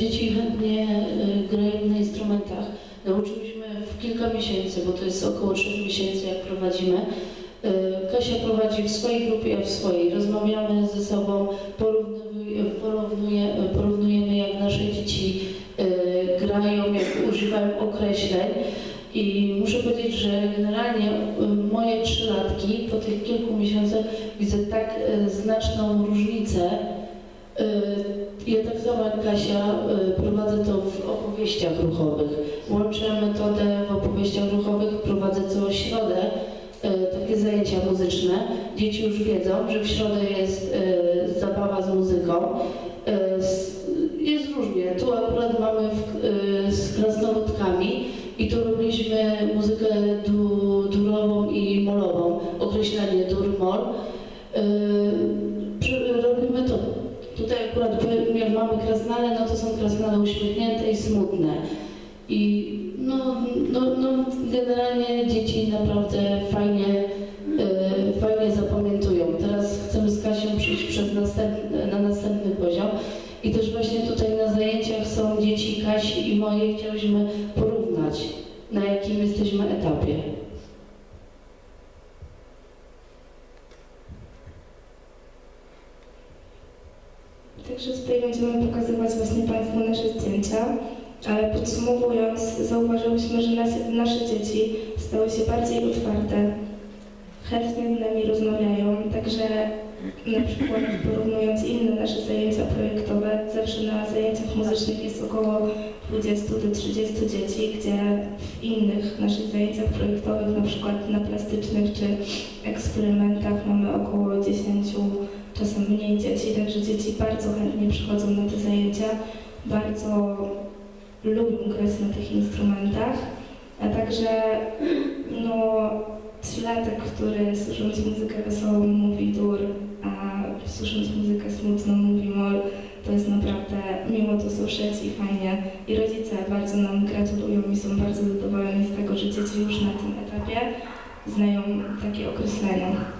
Dzieci chętnie y, grają na instrumentach. Nauczyliśmy w kilka miesięcy, bo to jest około 6 miesięcy, jak prowadzimy. Y, Kasia prowadzi w swojej grupie, a w swojej. Rozmawiamy ze sobą, porównujemy, jak nasze dzieci y, grają, jak używają określeń. I muszę powiedzieć, że generalnie moje trzylatki po tych kilku miesiącach widzę tak znaczną różnicę ja tak samo Kasia e, prowadzę to w opowieściach ruchowych. Łączę metodę w opowieściach ruchowych, prowadzę co środę e, takie zajęcia muzyczne. Dzieci już wiedzą, że w środę jest e, zabawa z muzyką. Jest różnie. Tu akurat mamy w, z krasnoludkami i tu robiliśmy muzykę du, durową i molową, określenie dur-mol. Mamy krasnale, no to są krasnale uśmiechnięte i smutne. I no, no, no generalnie dzieci naprawdę fajnie, e, fajnie zapamiętują. Teraz chcemy z Kasią przyjść przez następny, na następny poziom. I też właśnie tutaj na zajęciach są dzieci Kasi i moje. Chciałyśmy porównać, na jakim jesteśmy etapie. Także tutaj będziemy pokazywać właśnie Państwu nasze zdjęcia, ale podsumowując, zauważyłyśmy, że nas, nasze dzieci stały się bardziej otwarte, chętnie z nami rozmawiają, także na przykład porównując inne nasze zajęcia projektowe, zawsze na zajęciach muzycznych jest około 20 do 30 dzieci, gdzie w innych naszych zajęciach projektowych, na przykład na plastycznych czy eksperymentach mamy około przychodzą na te zajęcia, bardzo lubią grać na tych instrumentach, a także no, trzylatek, który słysząc muzykę wesołą mówi dur, a słysząc muzykę smutną mówi mol, to jest naprawdę miło to słyszeć i fajnie. I rodzice bardzo nam gratulują i są bardzo zadowoleni z tego, że dzieci już na tym etapie znają takie określenia.